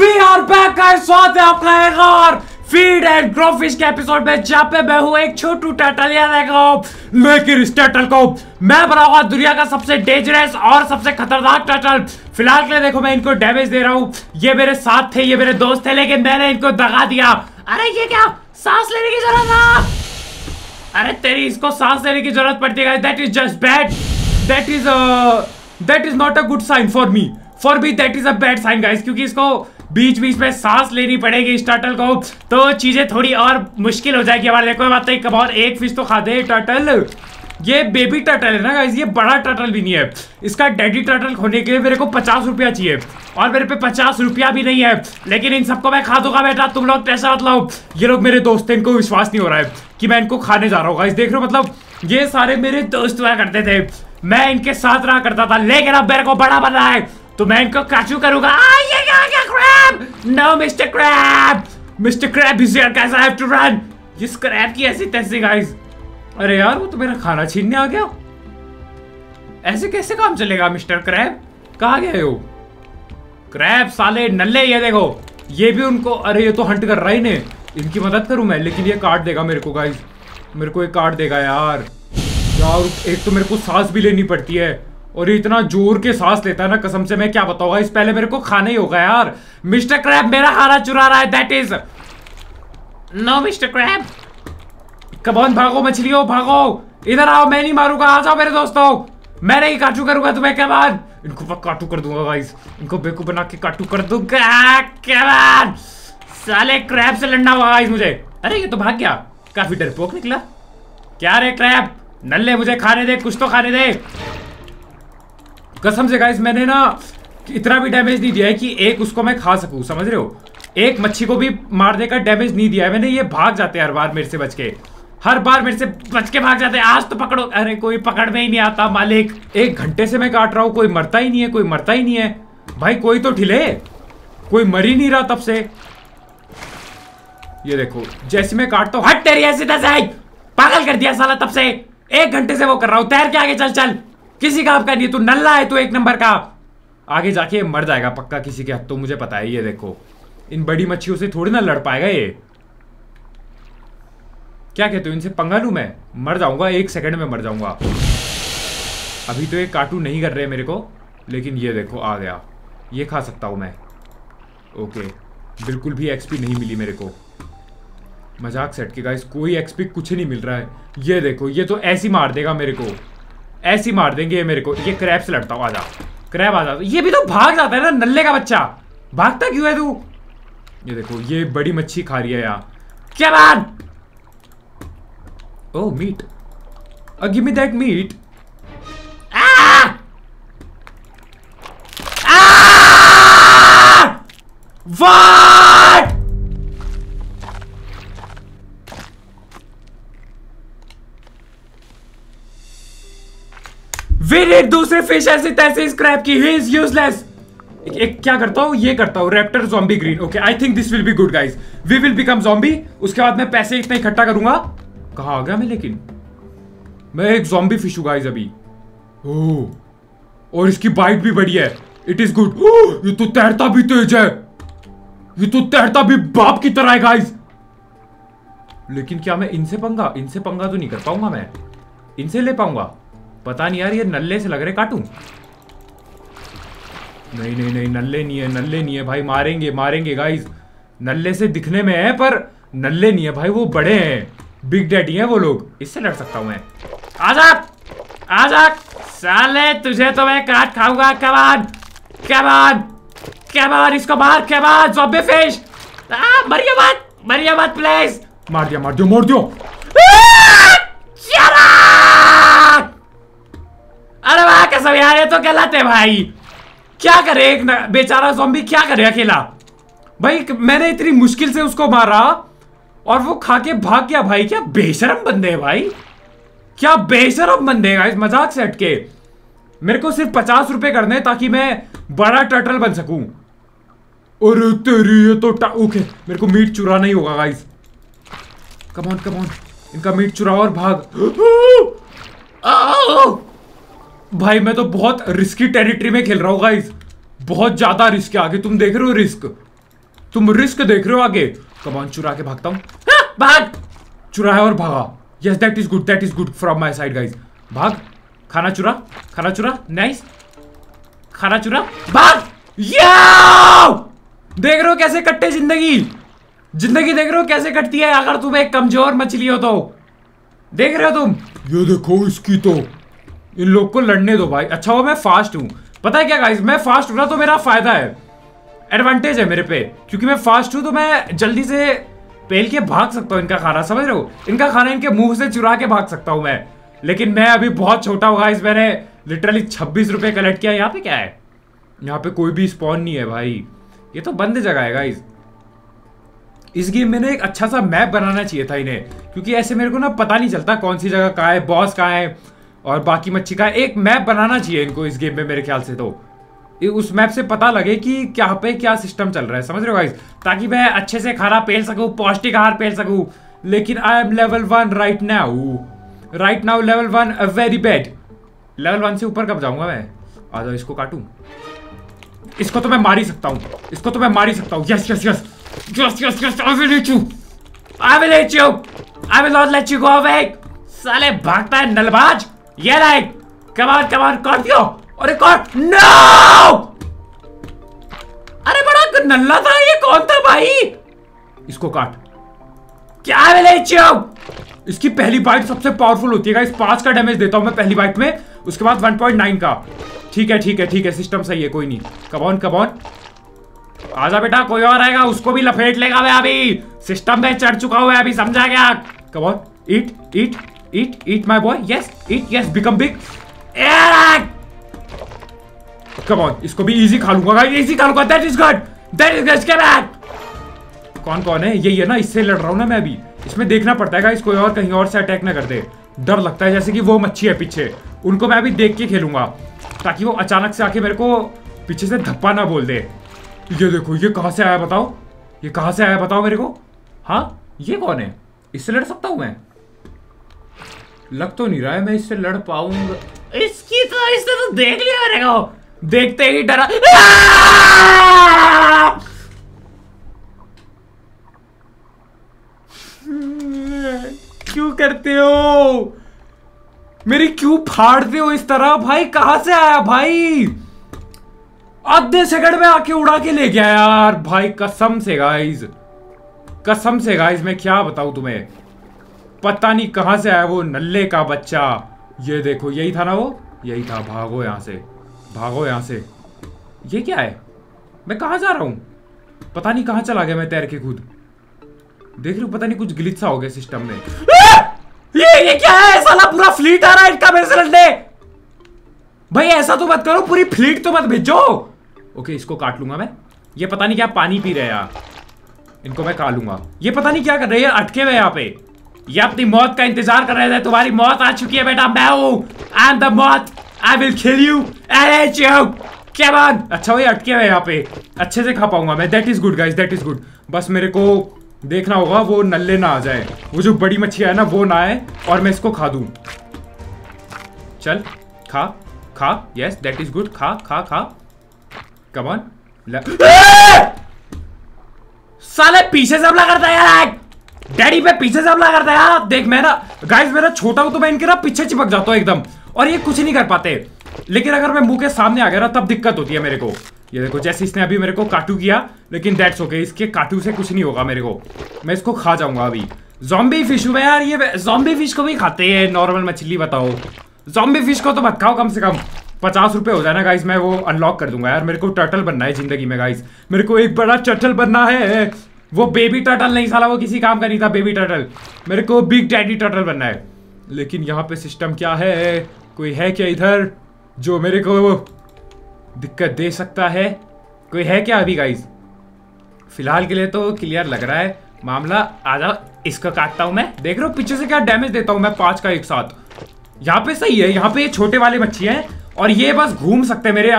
We are back guys स्वागत है आपका एक और फ़ीड एंड ग्रो फ़िश के एपिसोड में जहाँ पे मैं हूँ, एक छोटू टर्टल या देखो लेकिन इस टर्टल को मैं बनाऊँगा दुनिया का सबसे डेंजरस और सबसे खतरनाक टर्टल फ़िलहाल के लिए देखो, मैं इनको डैमेज दे रहा हूँ। ये मेरे साथ थे, ये मेरे दोस्त थे, लेकिन मैंने इनको दगा दिया। अरे ये क्या? सांस लेने की ज़रूरत था? अरे तेरी इसको सांस लेने की ज़रूरत पड़ती है that is just bad that is that is not a good sign for me for be that is a bad sign guys क्योंकि इसको बीच बीच में सांस लेनी पड़ेगी इस टर्टल को तो चीज़ें थोड़ी और मुश्किल हो जाएगी हमारे कोई बात नहीं और एक फ़िश तो खाते हैं टर्टल ये बेबी टर्टल है ना ये बड़ा टर्टल भी नहीं है। इसका डैडी टर्टल खोने के लिए मेरे को पचास रुपया चाहिए और मेरे पे पचास रुपया भी नहीं है। लेकिन इन सबको मैं खा दूँगा बेटा तुम लोग टेंशन मत लो ये लोग मेरे दोस्त हैं इनको विश्वास नहीं हो रहा है कि मैं इनको खाने जा रहा हूँ। गाइस देख रहे हो मतलब ये सारे मेरे दोस्त हुआ करते थे। मैं इनके साथ रहा करता था लेकिन अब मेरे को बड़ा बनना है तो मैं इनको काचू करूँगा। आ, ये no mister crab mister crab is here guys I have to run इस क्रैब की ऐसी तैसी गाइस अरे यार, वो तो मेरा खाना छीनने आ गया। ऐसे कैसे काम चलेगा मिस्टर क्रैब कहाँ गए हो? क्रैब साले नल्ले, ये देखो। ये भी उनको, अरे ये तो हंट कर रहा ही ने इनकी मदद करूँ मैं? लेकिन ये काट देगा मेरे को गाइस मेरे को ये काट देगा यार। यार, एक तो मेरे को सांस भी लेनी पड़ती है। और ये इतना ज़ोर के सांस लेता है ना कसम से, मैं क्या बताऊँगा इस पहले मेरे को खाना ही होगा यार। मिस्टर क्रैब, मेरा खाना चुरा रहा है that is no mister crab. कबौन भागो मछलियों, भागो। इधर आओ, मैं नहीं मारूँगा, आ जाओ मेरे दोस्तों। मैं नहीं काटू करूँगा तुम्हें क्या बात इनको काटू कर दूँगा गाइस इनको बेकू बना के काटू कर दूँगा क्या बात साले क्रैब से लड़ना होगा गाइस मुझे। अरे, ये तो भाग गया। काफ़ी डरपोक निकला। क्या रे क्रैब? नल्ले मुझे खाने दे, कुछ तो खाने दे। कसम से गाइस मैंने ना इतना भी डैमेज नहीं दिया है कि एक उसको मैं खा सकूँ, समझ रहे हो? एक मच्छी को भी मारने का डैमेज नहीं दिया है मैंने, ये भाग जाते हैं हर बार मेरे से बच के। हर बार मेरे से बच के भाग जाते हैं। आज तो पकड़ो। अरे कोई पकड़ में ही नहीं आता, मालिक। एक घंटे से मैं काट रहा हूँ, कोई मरता ही नहीं है, कोई मरता ही नहीं है। भाई, कोई तो ठिले कोई मर ही नहीं रहा तब से। ये देखो, जैसे मैं काटता हूँ, हट तेरी ऐसी पागल कर दिया साला तब से। एक घंटे से वो कर रहा हूँ। तैर के आगे चल चल। किसी का का नहीं, तू नल्ला है, तू एक नंबर का। आगे जाके मर जाएगा पक्का किसी के हाथ तो मुझे पता है ये देखो। इन बड़ी मच्छियों से थोड़ी ना लड़ पाएगा ये। क्या कहते हो, इनसे पंगा लू मैं? मर जाऊँगा, एक सेकंड में मर जाऊँगा। अभी तो ये कार्टून नहीं कर रहे मेरे को, लेकिन ये देखो, आ गया। ये खा सकता हूँ मैं। ओके बिल्कुल भी एक्सपी नहीं मिली मेरे को। मज़ाक सेट के गाइस कोई एक्सपी कुछ नहीं मिल रहा है। ये देखो, ये तो ऐसी मार देगा मेरे को। ऐसी मार देंगे ये मेरे को। ये क्रैब से लड़ता हूँ आजा। क्रैब आ जाता ये भी तो भाग जाता है ना नल्ले का बच्चा। भागता क्यों है तू? ये देखो ये बड़ी मच्छी खा रही है यार क्या बात? Oh, meat Uh, give me that meat. We need दूसरे फ़िश ऐसे तैसे स्क्रैप की ही इज़ यूजलेस एक क्या करता हूँ? ये करता हूँ raptor zombie green okay I think this will be good guys we will become zombie उसके बाद मैं पैसे इतना इकट्ठा करूँगा। कहा आ गया मैं लेकिन? मैं एक जॉम्बी फ़िश हूँ गाइस अभी। ओह, और इसकी बाइट भी बड़ी है। इट इज़ गुड ये तो तैरता भी तेज है। ये तो तैरता भी बाप की तरह है गाइस लेकिन क्या मैं इनसे पंगा? इनसे पंगा तो नहीं कर पाऊँगा मैं। इनसे ले पाऊँगा। पता नहीं यार, ये नल्ले से लग रहे काटू? नहीं नहीं नहीं, नल्ले नहीं है, नल्ले नहीं है भाई, मारेंगे मारेंगे गाइस नल्ले से दिखने में है, पर नल्ले नहीं है भाई, वो बड़े हैं। बिग डैडी हैं वो लोग। इससे लड़ सकता हूँ मैं। आजा आजा साले, तुझे तो मैं काट खाऊँगा कबान कबान कबान इसको मार कबान ज़ॉम्बी फ़िश आ, मरियो मत! मरियो मत प्लीज़ मार दिया मार दिया मार दिया। अरे वाह कसम यार ये तो गलत है भाई। क्या करे एक बेचारा ज़ॉम्बी क्या करे अकेला? भाई मैंने इतनी मुश्किल से उसको मारा और वो खा के भाग गया। भाई, क्या बेशरम बंदे है भाई। क्या बेशरम बंदे है मज़ाक से हटके। मेरे को सिर्फ़ पचास रुपए करने ताकि मैं बड़ा टर्टल बन सकूँ। अरे, तेरी ये तो ओके, मेरे को मीट चुराना ही होगा guys come on come on इनका मीट चुराओ और भाग। भाई मैं तो बहुत रिस्की टेरिटरी में खेल रहा हूँ गाइस बहुत ज़्यादा रिस्क है आगे तुम देख रहे हो रिस्क तुम रिस्क देख रहे हो आगे. कमान चुरा के भागता हूँ. हाँ, भाग! चुराया और भागा. Yes that is good that is good from my side guys भाग. खाना चुरा. खाना चुरा. नाइस खाना चुरा. भाग! देख रहे हो कैसे कट्टे ज़िंदगी? ज़िंदगी देख रहे हो कैसे कटती है? अगर तुम एक कमज़ोर मछली हो तो. देख रहे हो तुम? ये देखो इसकी तो. इन लोग को लड़ने दो भाई। अच्छा हो मैं फास्ट हूँ। पता है क्या गाइस मैं फास्ट हूँ ना तो मेरा फ़ायदा है। एडवांटेज है मेरे पे। क्योंकि मैं फास्ट हूँ तो मैं जल्दी से पेल के भाग सकता हूँ इनका खाना, समझ रहे हो? इनका खाना इनके मुँह से चुरा के भाग सकता हूँ मैं। लेकिन मैं अभी बहुत छोटा हूँ गाइस मैंने लिटरली छब्बीस रुपए कलेक्ट किया यहाँ पे क्या है? यहाँ पे कोई भी स्पॉन नहीं है भाई। ये तो बंद जगह है गाइस इस गेम में ना एक अच्छा सा मैप बनाना चाहिए था इन्हें। क्योंकि ऐसे मेरे को ना पता नहीं चलता कौन सी जगह कहाँ है बॉस कहाँ है। और बाकी मच्छी का एक मैप बनाना चाहिए इनको इस गेम में मेरे ख्याल से तो। उस मैप से पता लगे कि क्या पे क्या सिस्टम चल रहा है, समझ रहे हो गाइस ताकि मैं अच्छे से खाना पेल सकूँ, पौष्टिक आहार पेल सकूँ, लेकिन I am level one right now right now level one very bad level one से ऊपर कब जाऊँगा मैं? आ जाओ, इसको काटू। इसको तो मैं मार ही सकता हूँ। इसको तो मैं मार ही सकता हूँ। Yes yes yes yes yes yes I will you I will you I will not let you go away साले भागता है नलबाज। ये लाइक कमान कमान काट दियो। अरे काट। नो अरे बड़ा नल्ला था ये। कौन था भाई? इसको काट। क्या मिले इसकी पहली बाइट सबसे पावरफुल होती है। इस पाँच का डैमेज देता हूँ मैं पहली बाइट में। उसके बाद 1.9 का। ठीक है ठीक है ठीक है। सिस्टम सही है, कोई नहीं। कबॉन कबॉन आजा बेटा, कोई और आएगा, उसको भी लपेट लेगा मैं अभी। सिस्टम में चढ़ चुका हुआ है अभी, समझा गया come on eat eat eat eat my boy yes eat yes become big come on इसको भी इजी खा लूँगा इजी खा लूँगा that is good that is get back कौन कौन है? यही है ना, इससे लड़ रहा हूँ ना मैं अभी. इसमें देखना पड़ता है गाइस कोई और कहीं और से अटैक ना कर दे. डर लगता है जैसे कि वो मच्छी है पीछे. उनको मैं अभी देख के खेलूँगा, ताकि वो अचानक से आके मेरे को पीछे से धप्पा ना बोल दे. ये देखो, ये कहाँ से आया बताओ? ये कहाँ से आया बताओ मेरे को? हाँ ये कौन है? इससे लड़ सकता हूँ मैं? लग तो नहीं रहा है मैं इससे लड़ पाऊँगा। इसकी तो इससे तो देख लिया मेरे देखते ही डरा क्यों करते हो? मेरी क्यों फाड़ते हो इस तरह? भाई कहा से आया भाई? आधे सेकंड में आके उड़ा के ले गया यार। भाई कसम से गाइज़ कसम से गाइज़ मैं क्या बताऊँ तुम्हें? पता नहीं कहाँ से आया वो नल्ले का बच्चा। ये देखो यही था ना वो? यही था। भागो यहाँ से। भागो यहाँ से। ये क्या है? मैं कहा जा रहा हूँ? पता नहीं कहाँ चला गया मैं तैर के खुद। देख रहे हो पता नहीं कुछ ग्लिच सा हो गया सिस्टम में। ये ये क्या है? साला पूरा फ्लीट आ रहा है इनका मेरे से लड़ने। भाई ऐसा तो मत करो पूरी फ्लीट तो मत भेजो। ओके इसको काट लूँगा मैं। ये पता नहीं क्या पानी पी रहे यार। इनको मैं काट लूँगा। ये पता नहीं क्या कर रहे हैं अटके हुए यहाँ पे। ये अपनी मौत का इंतज़ार कर रहे थे तुम्हारी मौत आ चुकी है बेटा मैं हूँ। आई एम द मौत I will kill you H U क्या बात अच्छा भाई अटके हुए यहाँ पे। अच्छे से खा पाऊँगा मैं। That is good guys that is good बस मेरे को देखना होगा वो नल्ले ना आ जाए। वो जो बड़ी मच्छी है ना वो ना आए और मैं इसको खा दूँ। चल खा खा। यस दैट इज़ गुड खा खा खा। कमॉन साले पीछे से हमला करता है यार डैडी पे पीछे से हमला करता है यार। देख, मैं ना गाइस मेरा छोटा हूँ तो मैं इनके ना पीछे चिपक जाता हूँ एकदम। और ये कुछ नहीं कर पाते। लेकिन अगर मैं मुँह के सामने आ गया ना, तब दिक्कत होती है मेरे को। ये देखो, जैसे इसने अभी मेरे को काटू किया, लेकिन दैट्स ओके इसके काटू से कुछ नहीं होगा मेरे को। मैं इसको खा जाऊँगा अभी। जॉम्बी फ़िश हुआ यार, ये जॉम्बी फ़िश को भी खाते हैं नॉर्मल मछली बताओ। जॉम्बी फ़िश को तो मत खाओ, कम से कम। पचास रुपए हो जाए ना गाइस मैं वो अनलॉक कर दूँगा यार। मेरे को टर्टल बनना है ज़िंदगी में गाइस मेरे को एक बड़ा टर्टल बनना है। वो बेबी टर्टल नहीं, साला वो किसी काम का नहीं था बेबी टर्टल मेरे को बिग डैडी टर्टल बनना है। लेकिन यहाँ पे सिस्टम क्या है? कोई है क्या इधर? जो मेरे को दिक्कत दे सकता है। कोई है क्या अभी गाइस फ़िलहाल के लिए तो क्लियर लग रहा है। मामला आजा इसका काटता हूँ मैं। देख रहा हूँ, पीछे से क्या डैमेज देता हूँ मैं पाँच का एक साथ। यहाँ पे सही है, यहाँ पे छोटे वाले मच्छी हैं। और ये बस घूम सकते हैं मेरे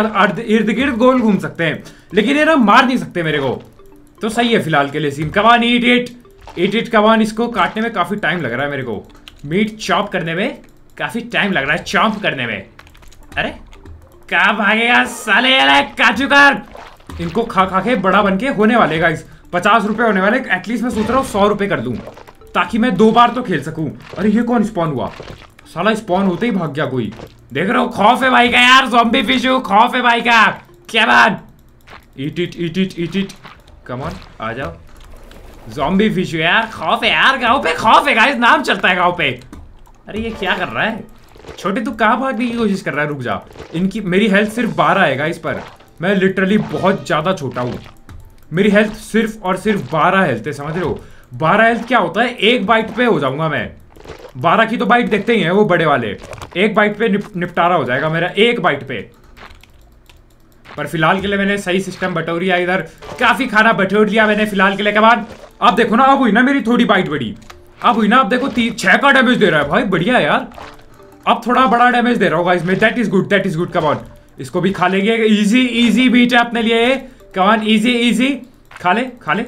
इर्द गिर्द गोल घूम सकते हैं। लेकिन ये ना मार नहीं सकते मेरे को। तो सही है फ़िलहाल के लिए scene. Come on eat it eat it come on इसको काटने में काफ़ी टाइम लग रहा है मेरे को। मीट चॉप करने में काफ़ी टाइम लग रहा है चॉप करने में। अरे क्या भागेगा साले काजू कर। इनको खा खा के बड़ा बन के होने वाले गाइस पचास रुपए होने वाले एटलीस्ट मैं सोच रहा हूँ सौ रुपए कर दूँ, ताकि मैं दो बार तो खेल सकूँ। अरे, ये कौन स्पॉन हुआ? साला स्पॉन होते ही भाग गया कोई। देख रहे हो, खौफ है भाई का यार जॉम्बी फिशू खौफ है भाई का। क्या बात? Eat it eat it eat it come on आ जाओ। जॉम्बी फिशू यार खौफ है यार गाँव पे खौफ है गाइस नाम चलता है गाँव पे। अरे ये क्या कर रहा है? छोटे तू कहाँ भागने की कोशिश कर रहा है? रुक जा। इनकी मेरी हेल्थ सिर्फ़ बारह है गाइस पर। मैं लिटरली बहुत ज़्यादा छोटा हूँ। मेरी हेल्थ सिर्फ़ और सिर्फ़ बारह हेल्थ है समझ रहे हो? बारह हेल्थ क्या होता है? एक बाइट पे हो जाऊँगा मैं। बारह की तो बाइट देखते ही है वो बड़े वाले। एक बाइट पे निप, निपटारा हो जाएगा मेरा एक बाइट पे। पर फ़िलहाल के लिए मैंने सही सिस्टम बटोर लिया इधर। काफ़ी खाना बटोर लिया मैंने फ़िलहाल के लिए के बाद। अब देखो ना, अब हुई ना मेरी थोड़ी बाइट बड़ी। अब हुई ना, अब देखो तीन छह का डैमेज दे रहा है। भाई, बढ़िया यार। अब थोड़ा बड़ा डैमेज दे रहा होगा इसमें that is good that is good come on इसको भी खा लेंगे। इजी इजी बीट है अपने लिए कमान इजी इजी खा ले खा ले।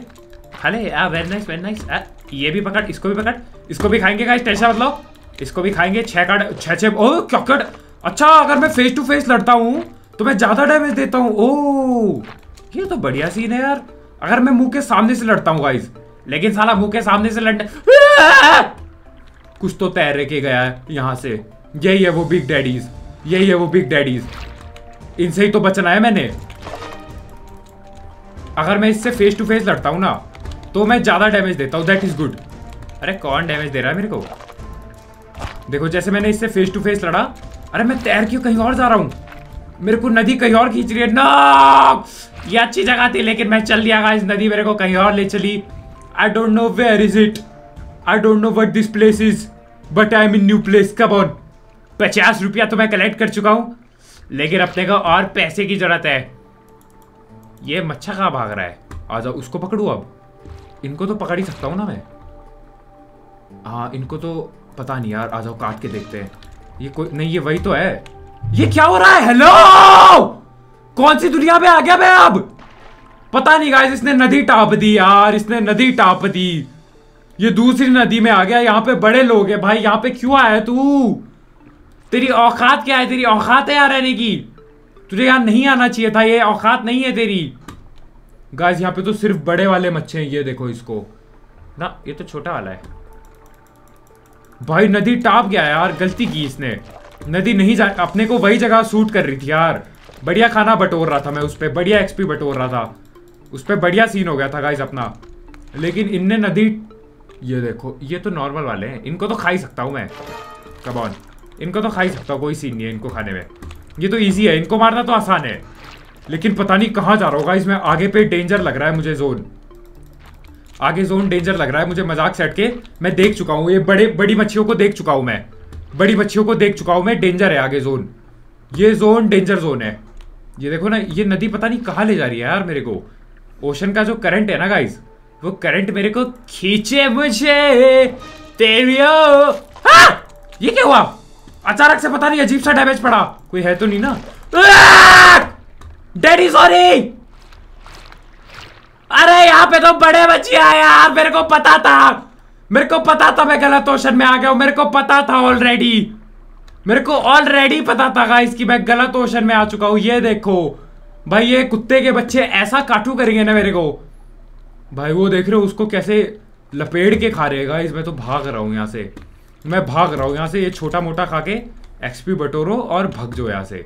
खा ले। वेरी नाइस वेरी नाइस ये भी पकड़, इसको भी पकड़। इसको भी खाएँगे गाइस टेंशन मत लो इसको भी खाएँगे। छह का छह छह। ओ, क्या अच्छा अगर मैं फेस टू फेस लड़ता हूँ तो मैं ज़्यादा डैमेज देता हूँ। ओ, ये तो बढ़िया सीन है यार। अगर मैं मुँह के सामने से लड़ता हूँ गाइस लेकिन साला मुँह के सामने से लड़ने कुछ तो तैर के गया है यहाँ से। यही है वो बिग डैडीज यही है वो बिग डैडीज इनसे ही तो बचना है मैंने। अगर मैं इससे फेस टू फेस लड़ता हूँ ना तो मैं ज़्यादा डैमेज देता हूँ। दैट इज़ गुड अरे कौन डैमेज दे रहा है मेरे को? देखो, जैसे मैंने इससे फेस टू फेस लड़ा, अरे मैं तैर क्यों कहीं और जा रहा हूँ। मेरे को नदी कहीं और खींच रही है। ना ये अच्छी जगह थी, लेकिन मैं चल लिया इस नदी मेरे को कहीं और ले चली। I don't know where is it I don't know what this place is but I am in new place come on पचास रुपया तो मैं कलेक्ट कर चुका हूँ, लेकिन अपने को और पैसे की ज़रूरत है। ये मच्छा कहाँ भाग रहा है? आ जाओ, उसको पकड़ू अब। इनको तो पकड़ ही सकता हूँ ना मैं। हाँ इनको तो पता नहीं यार, आ जाओ, काट के देखते हैं। ये कोई नहीं, ये वही तो है। ये क्या हो रहा है? हेलो कौन सी दुनिया में आ गया मैं अब? पता नहीं गाइस इसने नदी टाप दी यार, इसने नदी टाप दी। ये दूसरी नदी में आ गया, यहाँ पे बड़े लोग हैं। भाई, यहाँ पे क्यों आया तू? तेरी औकात क्या है? तेरी औकात है यहाँ रहने की। तुझे यहाँ नहीं आना चाहिए था, ये औकात नहीं है तेरी। गाइस यहाँ पे तो सिर्फ़ बड़े वाले मच्छे हैं, ये देखो इसको। ना, ये तो छोटा वाला है। भाई, नदी टाप गया यार, गलती की इसने। नदी नहीं जा, अपने को वही जगह सूट कर रही थी यार। बढ़िया खाना बटोर रहा था मैं उस पर बढ़िया एक्सपी बटोर रहा था। उस पर बढ़िया सीन हो गया था गाइज़ अपना। लेकिन इनने नदी, ये देखो, ये तो नॉर्मल वाले हैं, इनको तो खा ही सकता हूँ मैं। कबॉन इनको तो खा ही सकता हूँ, कोई सीन नहीं है इनको खाने में। ये तो ईजी है, इनको मारना तो आसान है। लेकिन पता नहीं कहाँ जा रहा होगा, इसमें आगे पे डेंजर लग रहा है मुझे जोन आगे जोन डेंजर लग रहा है मुझे मज़ाक सेट के मैं देख चुका हूँ, ये बड़े, बड़ी मच्छियों को देख चुका हूँ मैं। बड़ी मच्छियों को देख चुका हूँ मैं डेंजर है आगे जोन ये जोन डेंजर जोन है। ये देखो ना, ये नदी पता नहीं कहाँ ले जा रही है यार मेरे को। ओशन का जो करंट है ना गाइस वो करंट मेरे को खींचे मुझे हाँ! ये क्या हुआ? अचानक से पता नहीं, अजीब सा डैमेज पड़ा। कोई है तो नहीं ना? डैडी सॉरी अरे, यहाँ पे तो बड़े बच्चे आए यार, मेरे को पता था। मेरे को पता था मैं गलत ओशन में आ गया हूँ, मेरे को पता था ऑलरेडी मेरे को ऑलरेडी पता था गाइस कि मैं गलत ओशन में आ चुका हूँ। ये देखो, भाई, ये कुत्ते के बच्चे ऐसा काटू करेंगे ना मेरे को। भाई, वो देख रहे हो, उसको कैसे लपेट के खा रहेगा इसमें तो भाग रहा हूँ यहाँ से। मैं भाग रहा हूँ यहाँ से, ये छोटा मोटा खा के एक्सपी बटोरो और भग जो यहाँ से।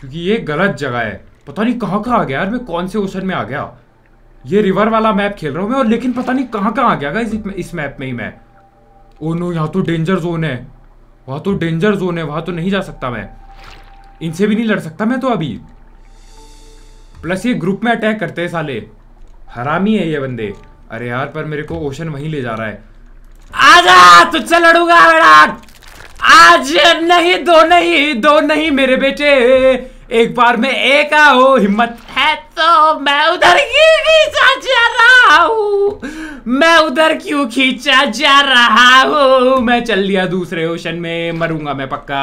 क्योंकि ये गलत जगह है। पता नहीं कहाँ कहाँ आ गया यार, मैं कौन से ओशन में आ गया? ये रिवर वाला मैप खेल रहा हूँ मैं और लेकिन पता नहीं कहाँ कहाँ आ गया इस, इस मैप में ही मैं। ओ नो यहाँ तो डेंजर जोन है। वहाँ तो डेंजर जोन है वहाँ तो नहीं जा सकता मैं। इनसे भी नहीं लड़ सकता मैं तो अभी। प्लस ये ग्रुप में अटैक करते हैं साले। हरामी है ये बंदे। अरे यार पर मेरे को ओशन वहीं ले जा रहा है। आजा तुझसे लड़ूँगा बेटा आज नहीं दो नहीं दो नहीं मेरे बेटे। एक बार में एक आओ हिम्मत। है तो मैं उधर क्यों खींचा जा रहा हूँ? मैं उधर क्यों खींचा जा रहा हूँ? मैं चल लिया दूसरे ओशन में, मरूँगा मैं पक्का।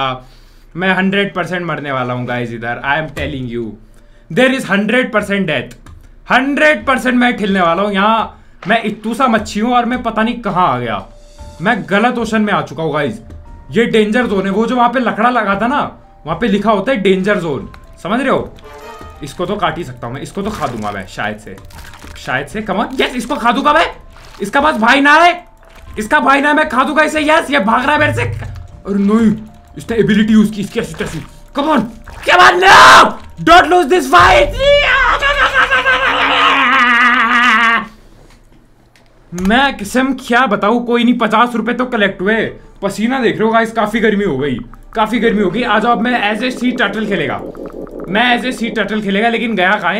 मैं हंड्रेड परसेंट मरने वाला हूँ गाइज़ इधर। I am telling you there is hundred percent death hundred percent मैं खिलने वाला हूँ यहाँ। मैं इतू सा मच्छी हूँ और मैं पता नहीं कहाँ आ गया। मैं गलत ओशन में आ चुका हूँ गाइज़ ये डेंजर जोन है। वो जो वहाँ पे लकड़ा लगा था ना, वहाँ पे लिखा होता है डेंजर जोन समझ रहे हो? इसको तो काट ही सकता हूँ मैं। इसको तो खा दूँगा मैं, शायद से। शायद से? कमॉन यस इसको खा दूँगा मैं। इसका पास भाई ना है इसका भाई ना है मैं खा दूँगा इसे। यस ये भाग रहा है मेरे से। अरे नहीं, इसने एबिलिटी यूज़ की, इसकी ऐसी तैसी come on come on no don't lose this fight मैं किसम क्या बताऊँ? कोई नहीं, पचास रुपए तो कलेक्ट हुए। पसीना देख रहे हो गाइस काफ़ी गर्मी हो गई। काफ़ी गर्मी हो गई। आज अब मैं एज ए सी टर्टल खेलेगा। मैं ए सी टर्टल खेलेगा, लेकिन गया कहा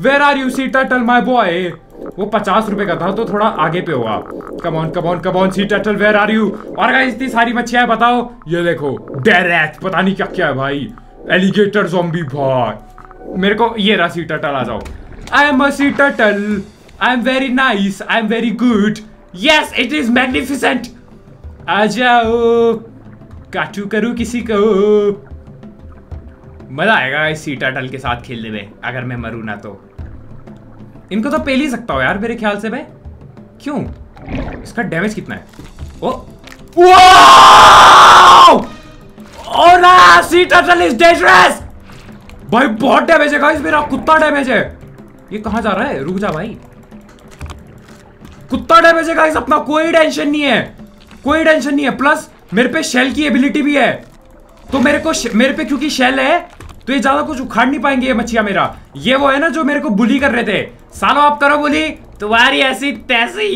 where are you sea turtle my boy वो पचास रुपए का था तो थोड़ा आगे पे होगा। Come on come on come on sea turtle where are you और गाइस इतनी सारी मच्छियाँ बताओ। ये देखो डेरेट पता नहीं क्या क्या है भाई। एलिगेटर जोम्बी भाई मेरे को ये रहा सी टर्टल आ जाओ। I am a sea turtle I am very nice I am very good yes it is magnificent आ जाओ। काटू करूँ किसी को? मज़ा आएगा इस सी टर्टल के साथ खेलने में, अगर मैं मरू ना तो। इनको तो पेल ही सकता हो यार मेरे ख्याल से मैं। क्यों? इसका डैमेज कितना है? ओ! टर्टल इज़ डेंजरस भाई, बहुत डैमेज है गाइस मेरा कुत्ता डैमेज है। ये कहाँ जा रहा है? रुक जा भाई। कुत्ता डैमेज है गाइस अपना कोई टेंशन नहीं है। कोई टेंशन नहीं है प्लस मेरे पे शेल की एबिलिटी भी है। तो मेरे को मेरे पे क्योंकि शेल है तो ये ज़्यादा कुछ उखाड़ नहीं पाएँगे ये मच्छिया मेरा। ये वो है ना जो मेरे को बुली कर रहे थे। सालो, आप करो बुली। तुम्हारी ऐसी तैसी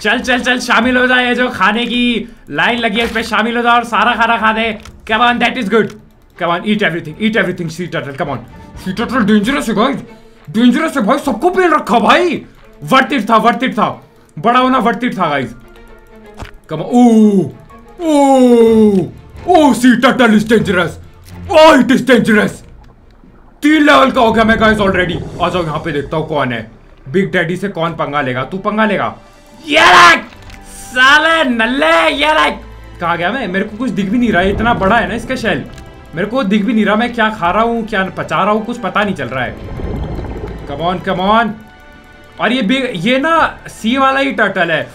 चल चल चल, शामिल हो जाए जो खाने की लाइन लगी है, इस पे शामिल हो जाओ और सारा खाना खा दे। Come on that is good come on eat everything eat everything sea turtle come on sea turtle dangerous है गाइस डेंजरस है भाई, सबको पेल रखा भाई। वर्थ इट था वर्थ इट था। बड़ा होना वर्थ इट था guys come oh oh oh sea turtle is dangerous oh it is dangerous तीन लेवल का हो गया मैं गाइस ऑलरेडी आ जाओ, यहाँ पे देखता हूँ कौन है. बिग डैडी से कौन पंगा लेगा? तू पंगा लेगा? ये साले, नल्ले ये कहा गया मैं? मेरे को कुछ दिख भी नहीं रहा है. इतना बड़ा है ना इसका शेल मेरे को दिख भी नहीं रहा मैं क्या खा रहा हूँ, क्या पचा रहा हूँ, कुछ पता नहीं चल रहा है. कमॉन कमॉन और ये बिग ये ना सी वाला ही टर्टल है.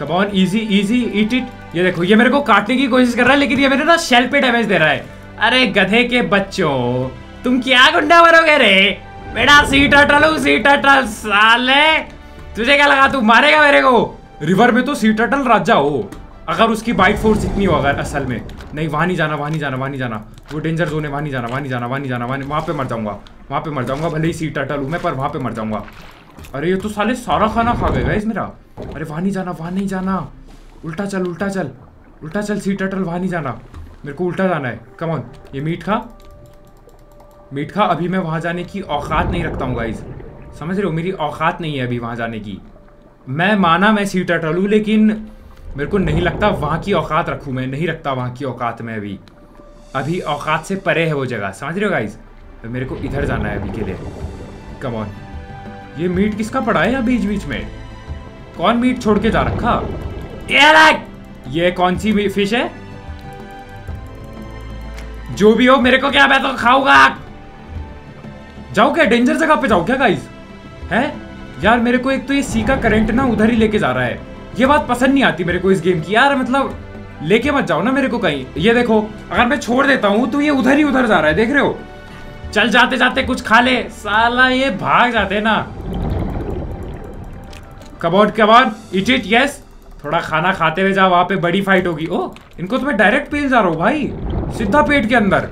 Come on easy easy eat it ये देखो, ये मेरे को काटने की कोशिश कर रहा है, लेकिन ये मेरे ना शेल पे डैमेज दे रहा है। अरे, गधे के बच्चों, तुम क्या गुंडा मरोगे रे? बेटा सी टर्टल हूँ सी टर्टल साले। तुझे क्या लगा, तू मारेगा मेरे को? रिवर में तो सी टर्टल राजा हो। अगर उसकी बाइट फोर्स इतनी हो अगर असल में। नहीं, वहाँ नहीं जाना, वहाँ नहीं जाना, वहाँ नहीं जाना। वो डेंजर जोन है, वहाँ नहीं जाना, वहाँ नहीं जाना, वहाँ नहीं जाना, वहाँ वहाँ पे मर जाऊँगा, वहाँ पे मर जाऊँगा, भले ही सी टर्टल हूँ मैं, पर वहाँ पे मर जाऊँगा। अरे, ये तो साले सारा खाना खा गए इस मेरा। अरे, वहाँ नहीं जाना, वहाँ नहीं जाना। उल्टा चल उल्टा चल। उल्टा चल सी टर्टल वहाँ नहीं जाना। मेरे को उल्टा जाना है। कमॉन ये मीट खा। मीट खा, अभी मैं वहाँ जाने की औकात नहीं रखता हूँ गाइज़ समझ रहे हो? मेरी औकात नहीं है अभी वहाँ जाने की। मैं माना मैं सी टर्टल हूँ, लेकिन मेरे को नहीं लगता वहाँ की औकात रखूँ मैं। नहीं रखता वहाँ की औकात में अभी। अभी औकात से परे है वो जगह। समझ रहे हो गाइज़ तो मेरे को इधर जाना है अभी के लिए। कमॉन ये मीट किसका पड़ा है यहाँ बीच बीच में? कौन मीट छोड़ के जा रखा? ये कौन सी फ़िश है? जो भी हो, मेरे को क्या, मैं तो खाऊँगा। जाओ क्या? डेंजर जगह पे जाओ क्या गाइस है? यार, मेरे को एक तो ये सी का करंट ना उधर ही लेके जा रहा है। ये बात पसंद नहीं आती मेरे को इस गेम की। यार मतलब लेके मत जाओ ना मेरे को कहीं। ये देखो, अगर मैं छोड़ देता हूँ तो ये उधर ही उधर जा रहा है, देख रहे हो? चल जाते जाते कुछ खा ले। साला, ये भाग जाते ना। कबॉड कबॉड इट इट यस थोड़ा खाना खाते हुए जाओ, वहाँ पे बड़ी फाइट होगी। ओ इनको तो मैं डायरेक्ट पेल जा रहा हूँ भाई। सीधा पेट के अंदर।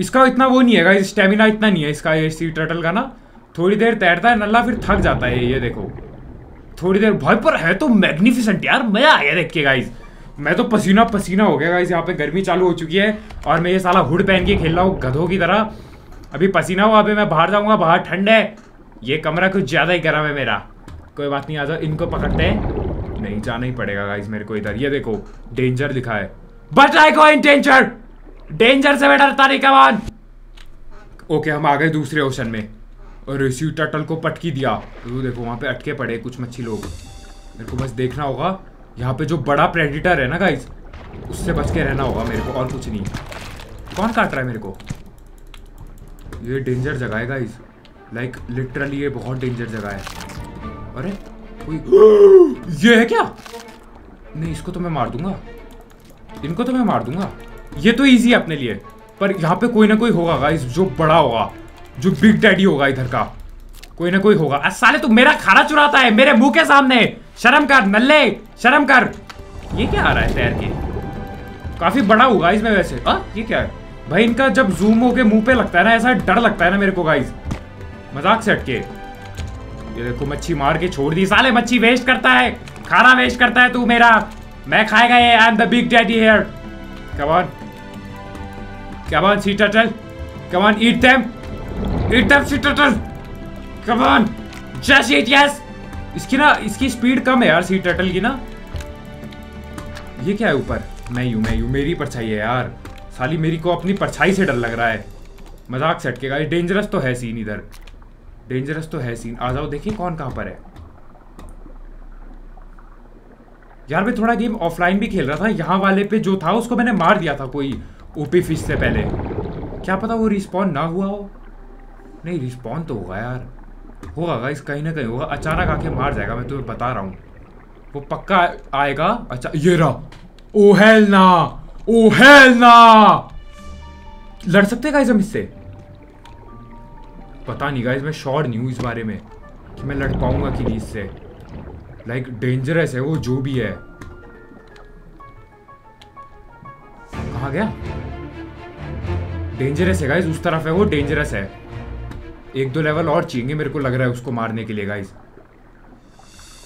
इसका इतना वो नहीं है स्टेमिना इतना नहीं है इसका, ये सी टर्टल का ना। थोड़ी देर तैरता है, नल्ला फिर थक जाता है, ये देखो। थोड़ी देर, भाई, पर है तो मैग्निफिसेंट यार, मज़ा आ गया देख के गाइज़ मैं तो पसीना पसीना हो गया गाइज़ यहाँ पे गर्मी चालू हो चुकी है और मैं ये साला हुड पहन के खेल रहा हूँ, गधों की तरह। अभी पसीना हुआ, अभी मैं बाहर जाऊँगा, बाहर ठंड है। ये कमरा कुछ ज़्यादा ही गर्म है मेरा। कोई बात नहीं, आ जाओ, इनको पकड़ते हैं। नहीं जाना ही पड़ेगा गाइज़ मेरे को इधर। ये देखो डेंजर लिखा है। But I go in danger danger से मैं डरता नहीं कमान ओके हम आ गए दूसरे ओशन में। और इसी टटल को पटकी दिया। तो देखो, वहाँ पे अटके पड़े कुछ मच्छी लोग। मेरे को बस देखना होगा। यहाँ पे जो बड़ा प्रेडिटर है ना गाइज़ उससे बच के रहना होगा मेरे को, और कुछ नहीं। कौन काट रहा है मेरे को? ये डेंजर जगह है गाइज़ लाइक लिटरली ये बहुत डेंजर जगह है। अरे ये है क्या? नहीं इसको तो मैं मार दूँगा। इनको तो मैं मार दूँगा। ये तो इजी है अपने लिए। पर यहाँ पे कोई ना कोई होगा गाइस जो बड़ा होगा जो बिग डैडी होगा इधर का। कोई ना कोई होगा। साले तू मेरा खाना चुराता है मेरे मुँह के सामने। शर्म कर नल्ले शर्म कर। ये क्या आ रहा है तैर के? काफ़ी बड़ा होगा इसमें वैसे। आ, ये क्या है? भाई इनका जब जूम होके मुँह पे लगता है ना ऐसा डर लगता है ना मेरे को गाइस मज़ाक से हटके। ये देखो, मच्छी मार के छोड़ दी। साले, मच्छी वेस्ट करता है। खाना वेस्ट करता है तू मेरा। मैं खाएगा ये। I am the big daddy here come on come on sea turtle come on eat them eat them sea turtle come on just eat yes इसकी ना, इसकी स्पीड कम है यार सी टर्टल की ना। ये क्या है ऊपर? मैं यू मैं यू। मेरी परछाई है यार। साली, मेरी को अपनी परछाई से डर लग रहा है। मज़ाक से हटकेगा डेंजरस तो है सीन इधर। डेंजरस तो है सीन आ जाओ, देखिए कौन कहाँ पर है. यार, मैं थोड़ा गेम ऑफलाइन भी खेल रहा था. यहाँ वाले पे जो था, उसको मैंने मार दिया था कोई ओपी फ़िश से पहले. क्या पता वो रिस्पॉन ना हुआ हो? नहीं रिस्पॉन तो होगा यार. होगा गाइस कहीं ना कहीं होगा. अचानक आके मार जाएगा, मैं तुम्हें बता रहा हूँ. वो पक्का आएगा? अच्छा ये रहा. ओ हेल ना. ओ हेल ना. लड़ सकते गाइस हम इससे? पता नहीं गाइज़ मैं श्योर नहीं हूँ इस बारे में कि मैं लड़ पाऊँगा कि नहीं इससे। लाइक डेंजरस है वो, जो भी है। कहा गया? डेंजरस है गाइस उस तरफ़ है वो डेंजरस है। एक दो लेवल और चाहिए मेरे को लग रहा है उसको मारने के लिए गाइज़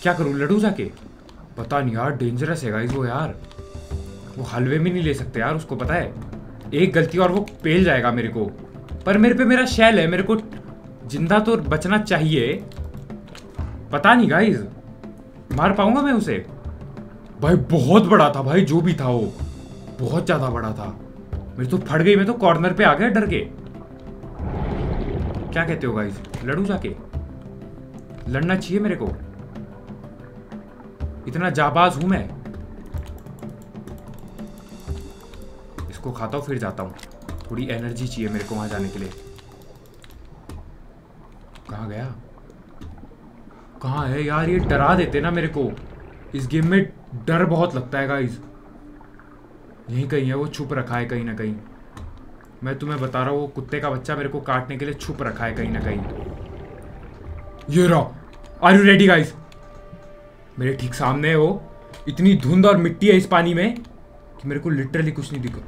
क्या करूँ, लड़ू जाके? पता नहीं यार डेंजरस है गाइज़ वो यार। वो हलवे में नहीं ले सकते यार, उसको पता है। एक गलती और वो पेल जाएगा मेरे को। पर मेरे पे मेरा शैल है, मेरे को ज़िंदा तो बचना चाहिए। पता नहीं गाइज़ मार पाऊँगा मैं उसे? भाई, बहुत बड़ा था भाई, जो भी था वो। बहुत ज़्यादा बड़ा था। मेरी तो फट गई, मैं तो कॉर्नर पे आ गया, डर के। क्या कहते हो गाइज़ लड़ू जाके? लड़ना चाहिए मेरे को। इतना जाबाज हूँ मैं। इसको खाता हूँ, फिर जाता हूँ। थोड़ी एनर्जी चाहिए मेरे को वहाँ जाने के लिए। कहा गया? कहाँ है यार? ये डरा देते ना मेरे को। इस गेम में डर बहुत लगता है गाइज़ यहीं कहीं है, वो छुप रखा है कहीं ना कहीं। मैं तुम्हें बता रहा हूँ, वो कुत्ते का बच्चा मेरे को काटने के लिए छुप रखा है कहीं ना कहीं। ये रहा। आर यू रेडी गाइज़ मेरे ठीक सामने है वो। इतनी धुंध और मिट्टी है इस पानी में कि मेरे को लिटरली कुछ नहीं दिखा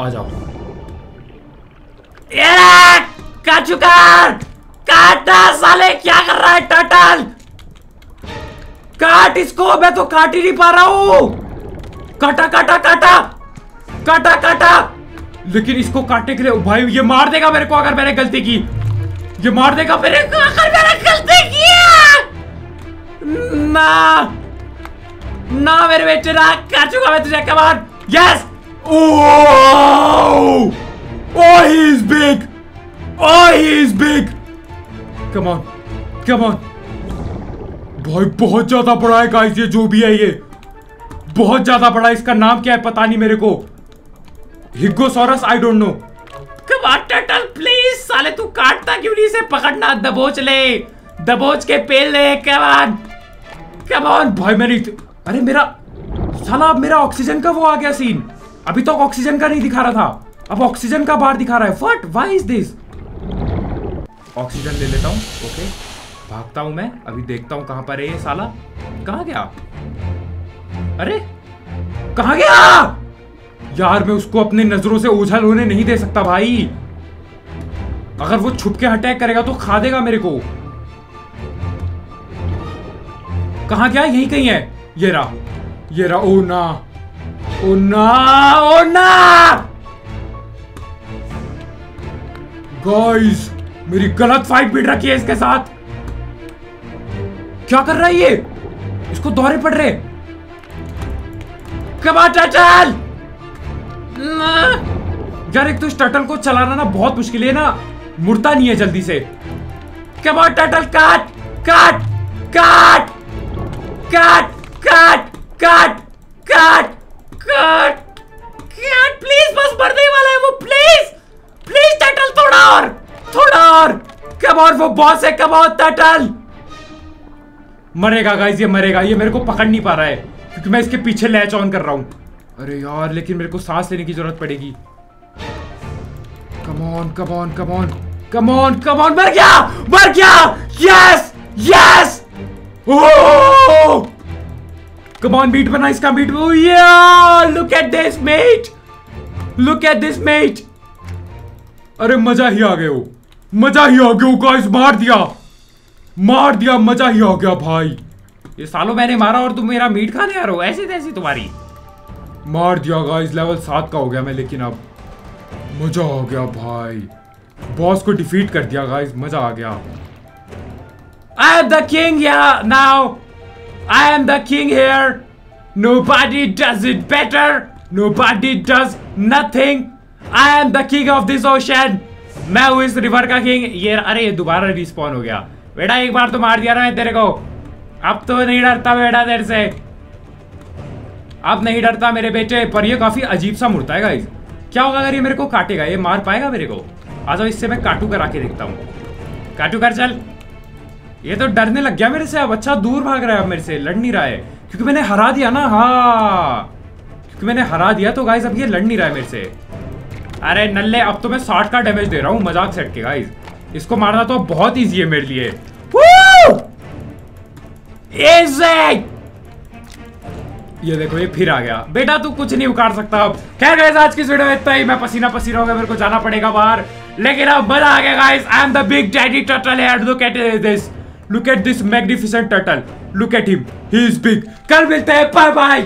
आ जाओ। काचुकार! काटा साले, क्या कर रहा है टटल? काट इसको, मैं तो काट ही नहीं पा रहा हूँ। काटा काटा काटा! काटा काटा! लेकिन इसको काटने के लिए भाई, ये मार देगा मेरे को अगर मैंने गलती की। ये मार देगा मेरे को अगर मैंने गलती की ना! ना मेरे बेटे, ना कर चुका मैं तुझे come on yes oh oh he is big Oh, he is big! Come on, come on. भाई बहुत ज़्यादा बड़ा है गाइस ये जो भी है ये। बहुत ज़्यादा बड़ा इसका नाम क्या है पता नहीं मेरे को। हिगोसोरस I don't know come on turtle please साले तू काटता क्यों नहीं इसे? पकड़ना दबोच ले। दबोच के पेल ले कम ऑन कम ऑन भाई मेरी अरे मेरा साला मेरा ऑक्सीजन का वो आ गया सीन अभी तक तो ऑक्सीजन का नहीं दिखा रहा था। अब ऑक्सीजन का बाहर दिखा रहा है। What why is this oxygen ले लेता हूँ। ओके भागता हूँ मैं। अभी देखता हूँ कहाँ पर है ये साला। कहाँ गया? अरे! कहाँ गया? यार, मैं उसको अपनी नज़रों से ओझल होने नहीं दे सकता भाई। अगर वो छुप के अटैक करेगा तो खा देगा मेरे को। कहा गया? यही कहीं है। ये रहा। ये रहा। ओ ना। ओ ना। ओ ना। गाइस मेरी गलत फाइट बिट रखी है इसके साथ। क्या कर रहा है ये? इसको दौरे पड़ रहे चल यार, एक तो इस टटल को चलाना ना बहुत मुश्किल है ना। मुड़ता नहीं है जल्दी से। कमाट टटल काट काट काट काट काट काट काट काट काट प्लीज़ बस मरने वाला है वो प्लीज़ प्लीज़ टटल थोड़ा और थोड़ा और। कब और वो बॉस है कब और टटल मरेगा गाइस ये मरेगा। ये मेरे को पकड़ नहीं पा रहा है, क्योंकि मैं इसके पीछे लैच ऑन कर रहा हूँ। अरे यार, लेकिन मेरे को सांस लेने की ज़रूरत पड़ेगी। Come on come on come on come on come on मर गया मर गया। Yes yes come on beat बना इसका beat look at this mate look at this mate अरे मज़ा ही आ गया मज़ा ही आ गया गाइस मार दिया। मार दिया मज़ा ही आ गया भाई। ये सालों मैंने मारा और तुम मेरा मीट खाने आ रहे हो ऐसी तैसी तुम्हारी। मार दिया गाइस लेवल सात का हो गया मैं लेकिन अब मज़ा आ गया भाई। बॉस को डिफीट कर दिया गाइस मज़ा आ गया। I am the king now I am the king here nobody does it better. Nobody does nothing. I am the king of this ocean. मैं हूँ इस रिवर का किंग ये, अरे, ये दोबारा रिस्पॉन हो गया। बेटा, एक बार तो मार दिया ना मैं तेरे को। अब तो नहीं डरता बेटा तेरे से। अब नहीं डरता मेरे बेटे, पर ये काफ़ी अजीब सा मुड़ता है गाइस क्या होगा अगर ये मेरे को काटेगा? ये मार पाएगा मेरे को? आ जाओ, इससे मैं काटू करा के देखता हूँ। काटू कर, चल। ये तो डरने लग गया मेरे से अब। अच्छा दूर भाग रहा है अब मेरे से। लड़ नहीं रहा है। क्योंकि मैंने हरा दिया ना। हाँ। क्योंकि मैंने हरा दिया तो गाइस अब ये लड़ नहीं रहा है मेरे से। अरे नल्ले, अब तो मैं साठ का डैमेज दे रहा हूँ, मज़ाक सेट के गाइस इसको मारना तो बहुत ईजी है मेरे लिए। ये देखो, ये फिर आ गया। बेटा, तू कुछ नहीं उखाड़ सकता अब। खैर गाइस आज की वीडियो में इतना ही। मैं पसीना पसीना हो गया, मेरे को जाना पड़ेगा बाहर। लेकिन अब मज़ा आ गया guys I am the big daddy turtle here look at this look at this magnificent turtle look at him he is big कल मिलते हैं। Bye bye